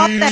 What the